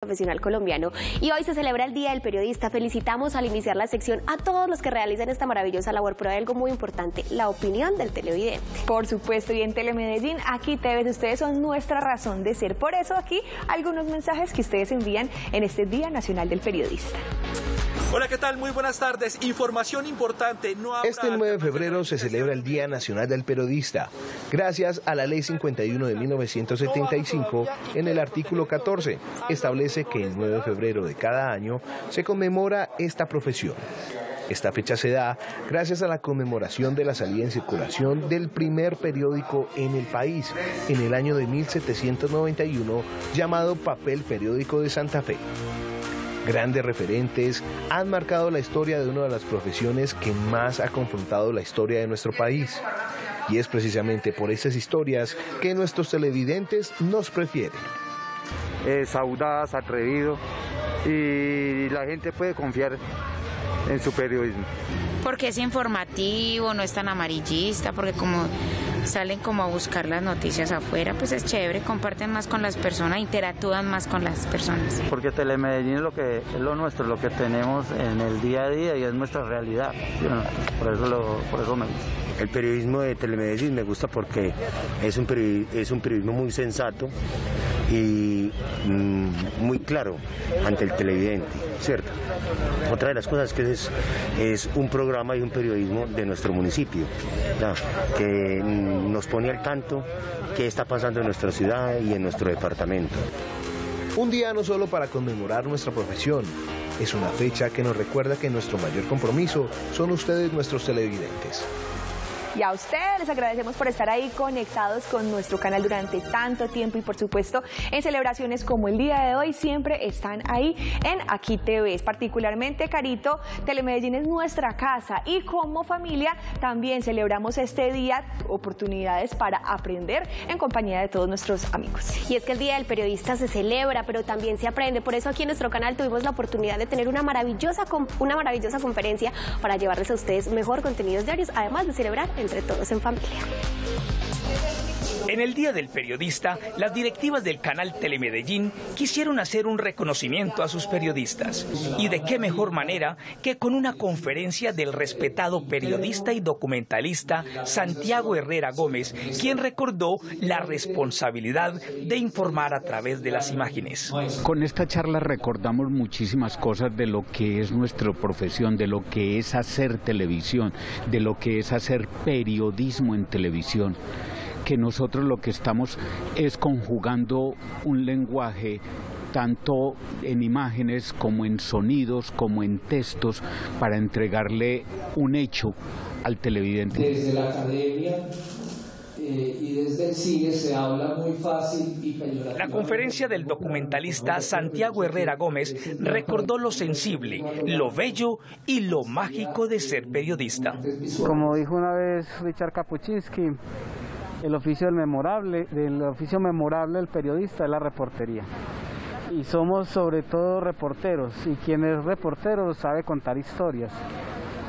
profesional colombiano y hoy se celebra el Día del Periodista. Felicitamos al iniciar la sección a todos los que realizan esta maravillosa labor, pero hay algo muy importante, la opinión del televidente. Por supuesto, y en Telemedellín, aquí te ustedes son nuestra razón de ser. Por eso aquí algunos mensajes que ustedes envían en este Día Nacional del Periodista. Hola, ¿qué tal? Muy buenas tardes. Información importante. No este 9 de febrero se celebra el Día Nacional del Periodista, gracias a la Ley 51 de 1975, en el artículo 14, establece que el 9 de febrero de cada año se conmemora esta profesión. Esta fecha se da gracias a la conmemoración de la salida en circulación del primer periódico en el país en el año de 1791 llamado Papel Periódico de Santa Fe. Grandes referentes han marcado la historia de una de las profesiones que más ha confrontado la historia de nuestro país. Y es precisamente por esas historias que nuestros televidentes nos prefieren. Es audaz, atrevido y la gente puede confiar en su periodismo. Porque es informativo, no es tan amarillista, porque como salen como a buscar las noticias afuera, pues es chévere, comparten más con las personas, interactúan más con las personas. Porque Telemedellín es lo que es lo nuestro, lo que tenemos en el día a día y es nuestra realidad. Por eso lo, por eso me gusta. El periodismo de Telemedellín me gusta porque es un es un periodismo muy sensato y mm, muy claro ante el televidente, ¿cierto? Otra de las cosas que es, es un programa y un periodismo de nuestro municipio, que mm, nos pone al tanto qué está pasando en nuestra ciudad y en nuestro departamento. Un día no solo para conmemorar nuestra profesión, es una fecha que nos recuerda que nuestro mayor compromiso son ustedes nuestros televidentes. Y a ustedes les agradecemos por estar ahí conectados con nuestro canal durante tanto tiempo y por supuesto en celebraciones como el día de hoy siempre están ahí en Aquí TV. Particularmente Carito, Telemedellín es nuestra casa y como familia también celebramos este día oportunidades para aprender en compañía de todos nuestros amigos. Y es que el Día del Periodista se celebra, pero también se aprende. Por eso aquí en nuestro canal tuvimos la oportunidad de tener una maravillosa, una maravillosa conferencia para llevarles a ustedes mejor contenidos diarios, además de celebrar entre todos en familia. En el Día del Periodista, las directivas del canal Telemedellín quisieron hacer un reconocimiento a sus periodistas. Y de qué mejor manera que con una conferencia del respetado periodista y documentalista Santiago Herrera Gómez, quien recordó la responsabilidad de informar a través de las imágenes. Con esta charla recordamos muchísimas cosas de lo que es nuestra profesión, de lo que es hacer televisión, de lo que es hacer periodismo en televisión que nosotros lo que estamos es conjugando un lenguaje tanto en imágenes como en sonidos, como en textos, para entregarle un hecho al televidente. Desde la academia eh, y desde el cine se habla muy fácil y La conferencia del documentalista Santiago Herrera Gómez recordó lo sensible, lo bello y lo mágico de ser periodista. Como dijo una vez Richard Kapuczynski, el oficio memorable, del oficio memorable del periodista es la reportería. Y somos sobre todo reporteros, y quien es reportero sabe contar historias.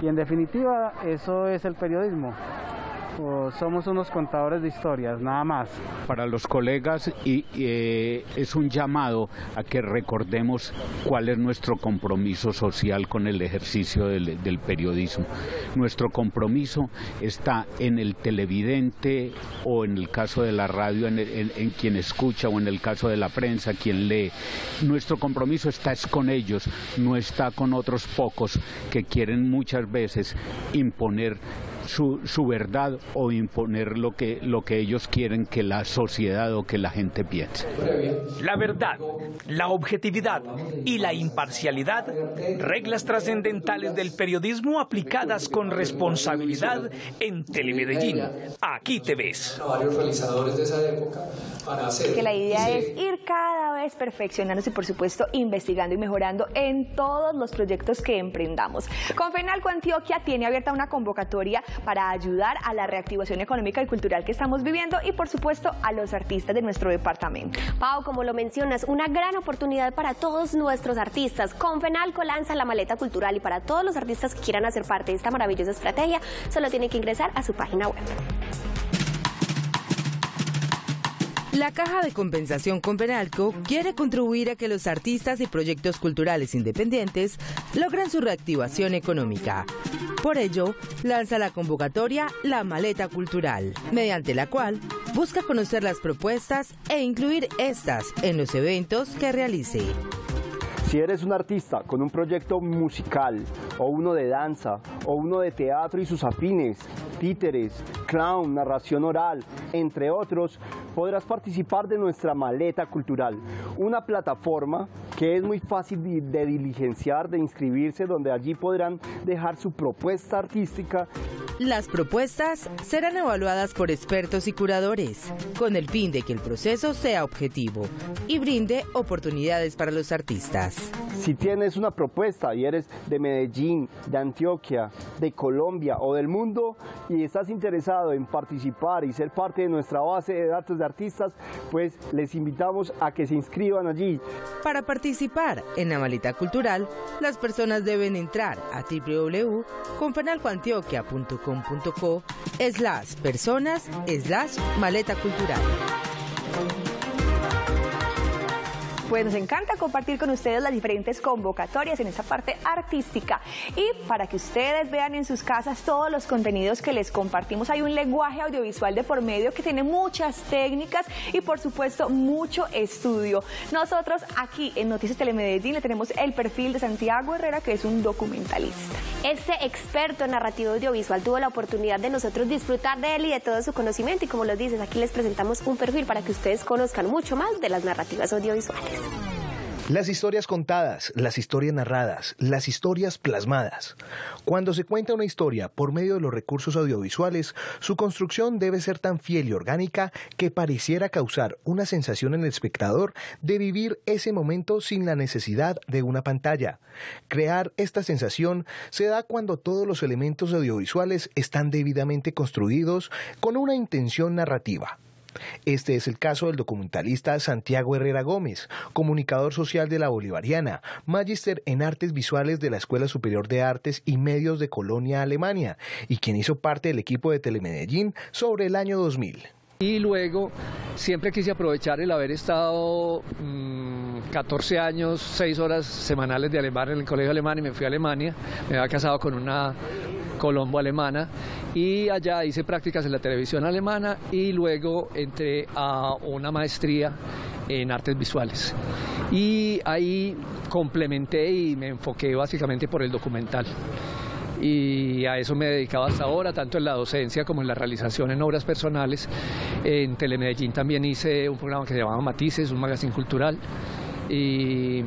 Y en definitiva, eso es el periodismo somos unos contadores de historias, nada más. Para los colegas y, eh, es un llamado a que recordemos cuál es nuestro compromiso social con el ejercicio del, periodismo. Nuestro compromiso está en el televidente o en el caso de la radio, en, quien escucha o en el caso de la prensa, quien lee. Nuestro compromiso está es con ellos, no está con otros pocos que quieren muchas veces imponer su, su verdad o imponer lo que, lo que ellos quieren que la sociedad o que la gente piense. La verdad, la objetividad y la imparcialidad, reglas trascendentales del periodismo aplicadas con responsabilidad en Telemedellín. Aquí te ves. Que la idea es ir cada vez perfeccionándose y por supuesto investigando y mejorando en todos los proyectos que emprendamos. Con Fenalco Antioquia tiene abierta una convocatoria para ayudar a la reactivación económica y cultural que estamos viviendo y por supuesto a los artistas de nuestro departamento. Pau, como lo mencionas, una gran oportunidad para todos nuestros artistas. Confenalco lanza la maleta cultural y para todos los artistas que quieran hacer parte de esta maravillosa estrategia, solo tienen que ingresar a su página web. La Caja de Compensación con Penalco quiere contribuir a que los artistas y proyectos culturales independientes logren su reactivación económica. Por ello, lanza la convocatoria La Maleta Cultural, mediante la cual busca conocer las propuestas e incluir estas en los eventos que realice. Si eres un artista con un proyecto musical o uno de danza o uno de teatro y sus afines, títeres, clown, narración oral, entre otros, podrás participar de nuestra maleta cultural, una plataforma que es muy fácil de, diligenciar, de inscribirse, donde allí podrán dejar su propuesta artística las propuestas serán evaluadas por expertos y curadores, con el fin de que el proceso sea objetivo y brinde oportunidades para los artistas. Si tienes una propuesta y eres de Medellín, de Antioquia, de Colombia o del mundo y estás interesado en participar y ser parte de nuestra base de datos de artistas, pues les invitamos a que se inscriban allí. Para participar en la maleta cultural, las personas deben entrar a www.confenalcoantioquia.com.co slash personas slash maleta cultural. Pues nos encanta compartir con ustedes las diferentes convocatorias en esa parte artística. Y para que ustedes vean en sus casas todos los contenidos que les compartimos, hay un lenguaje audiovisual de por medio que tiene muchas técnicas y por supuesto mucho estudio. Nosotros aquí en Noticias Telemedellín le tenemos el perfil de Santiago Herrera, que es un documentalista. Este experto en narrativo audiovisual tuvo la oportunidad de nosotros disfrutar de él y de todo su conocimiento y como lo dices, aquí les presentamos un perfil para que ustedes conozcan mucho más de las narrativas audiovisuales. Las historias contadas, las historias narradas, las historias plasmadas. Cuando se cuenta una historia por medio de los recursos audiovisuales, su construcción debe ser tan fiel y orgánica que pareciera causar una sensación en el espectador de vivir ese momento sin la necesidad de una pantalla. Crear esta sensación se da cuando todos los elementos audiovisuales están debidamente construidos con una intención narrativa. Este es el caso del documentalista Santiago Herrera Gómez, comunicador social de la Bolivariana, magíster en artes visuales de la Escuela Superior de Artes y Medios de Colonia, Alemania, y quien hizo parte del equipo de Telemedellín sobre el año 2000. Y luego siempre quise aprovechar el haber estado 14 mm, años, 6 horas semanales de alemán en el colegio alemán y me fui a Alemania. Me había casado con una colombo-alemana y allá hice prácticas en la televisión alemana y luego entré a una maestría en artes visuales. Y ahí complementé y me enfoqué básicamente por el documental y a eso me he dedicado hasta ahora, tanto en la docencia como en la realización en obras personales. En Telemedellín también hice un programa que se llamaba Matices, un magazine cultural y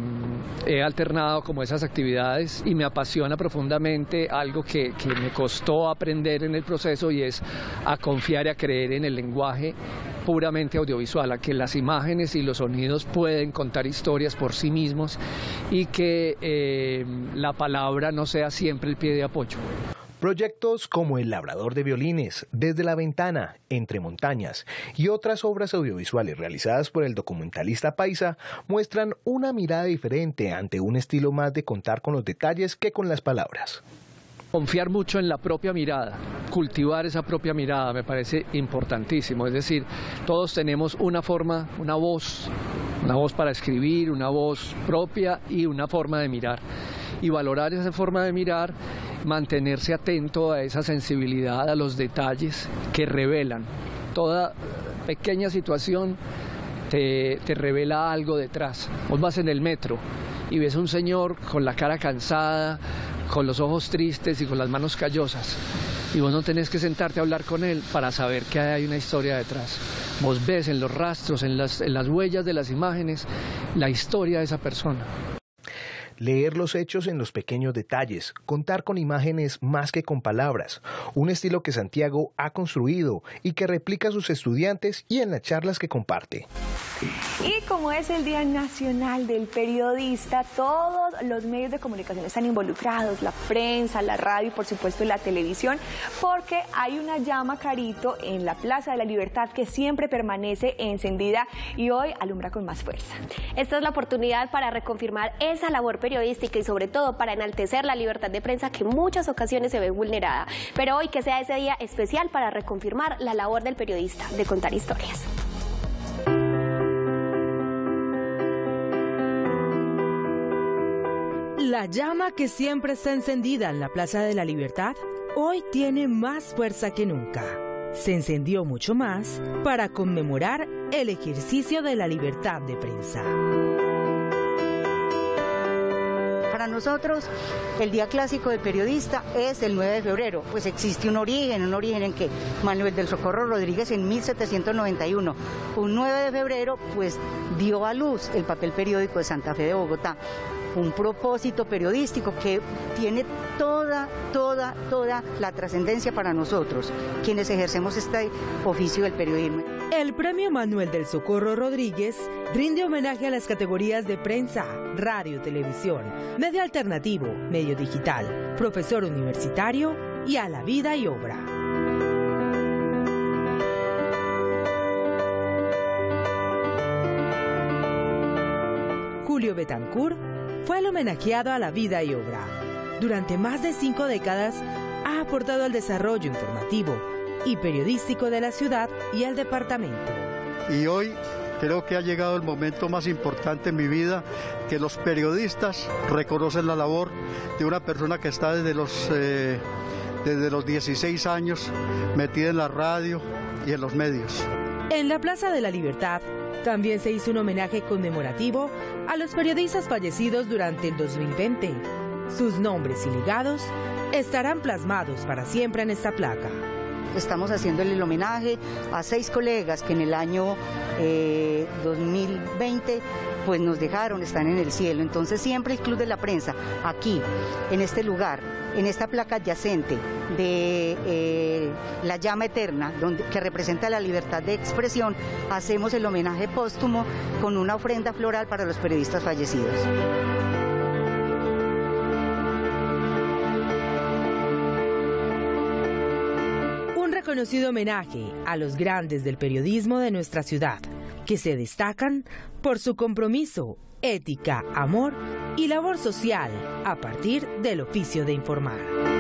he alternado como esas actividades y me apasiona profundamente algo que, me costó aprender en el proceso y es a confiar y a creer en el lenguaje puramente audiovisual, a que las imágenes y los sonidos pueden contar historias por sí mismos y que eh, la palabra no sea siempre el pie de apoyo. Proyectos como El Labrador de Violines, Desde la Ventana, Entre Montañas y otras obras audiovisuales realizadas por el documentalista Paisa muestran una mirada diferente ante un estilo más de contar con los detalles que con las palabras. Confiar mucho en la propia mirada, cultivar esa propia mirada me parece importantísimo. Es decir, todos tenemos una forma, una voz, una voz para escribir, una voz propia y una forma de mirar y valorar esa forma de mirar, mantenerse atento a esa sensibilidad, a los detalles que revelan. Toda pequeña situación te, revela algo detrás. Vos vas en el metro y ves a un señor con la cara cansada, con los ojos tristes y con las manos callosas. Y vos no tenés que sentarte a hablar con él para saber que hay una historia detrás. Vos ves en los rastros, en las, en las huellas de las imágenes, la historia de esa persona leer los hechos en los pequeños detalles, contar con imágenes más que con palabras, un estilo que Santiago ha construido y que replica a sus estudiantes y en las charlas que comparte. Y como es el Día Nacional del Periodista, todos los medios de comunicación están involucrados, la prensa, la radio y por supuesto la televisión, porque hay una llama carito en la Plaza de la Libertad que siempre permanece encendida y hoy alumbra con más fuerza. Esta es la oportunidad para reconfirmar esa labor periodística y sobre todo para enaltecer la libertad de prensa que en muchas ocasiones se ve vulnerada. Pero hoy que sea ese día especial para reconfirmar la labor del periodista de contar historias. La llama que siempre está encendida en la Plaza de la Libertad hoy tiene más fuerza que nunca. Se encendió mucho más para conmemorar el ejercicio de la libertad de prensa. Para nosotros, el Día Clásico del Periodista es el 9 de febrero, pues existe un origen, un origen en que Manuel del Socorro Rodríguez en 1791, un 9 de febrero, pues dio a luz el papel periódico de Santa Fe de Bogotá un propósito periodístico que tiene toda, toda, toda la trascendencia para nosotros, quienes ejercemos este oficio del periodismo. El premio Manuel del Socorro Rodríguez rinde homenaje a las categorías de prensa, radio, televisión, medio alternativo, medio digital, profesor universitario y a la vida y obra. Julio Betancourt fue el homenajeado a la vida y obra. Durante más de cinco décadas ha aportado al desarrollo informativo y periodístico de la ciudad y el departamento. Y hoy creo que ha llegado el momento más importante en mi vida, que los periodistas reconocen la labor de una persona que está desde los, eh, desde los 16 años metida en la radio y en los medios. En la Plaza de la Libertad también se hizo un homenaje conmemorativo a los periodistas fallecidos durante el 2020. Sus nombres y legados estarán plasmados para siempre en esta placa. Estamos haciéndole el homenaje a seis colegas que en el año 2020 eh, pues nos dejaron, están en el cielo. Entonces siempre el Club de la Prensa, aquí, en este lugar, en esta placa adyacente de eh, la llama eterna, que representa la libertad de expresión, hacemos el homenaje póstumo con una ofrenda floral para los periodistas fallecidos. Un reconocido homenaje a los grandes del periodismo de nuestra ciudad, que se destacan por su compromiso, ética, amor y labor social a partir del oficio de informar.